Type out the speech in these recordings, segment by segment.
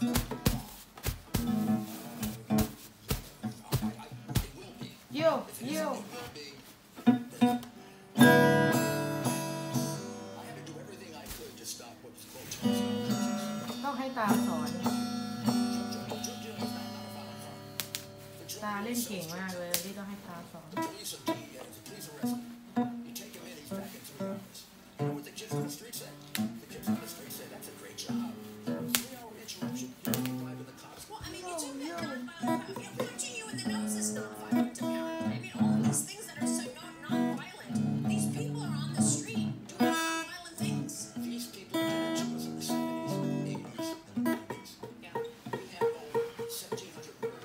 Yo, yo. ต้องให้ตาสอน ตาเล่นเก่งมากเลยที่ต้องให้ตาสอน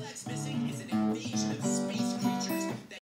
complex missing is an invasion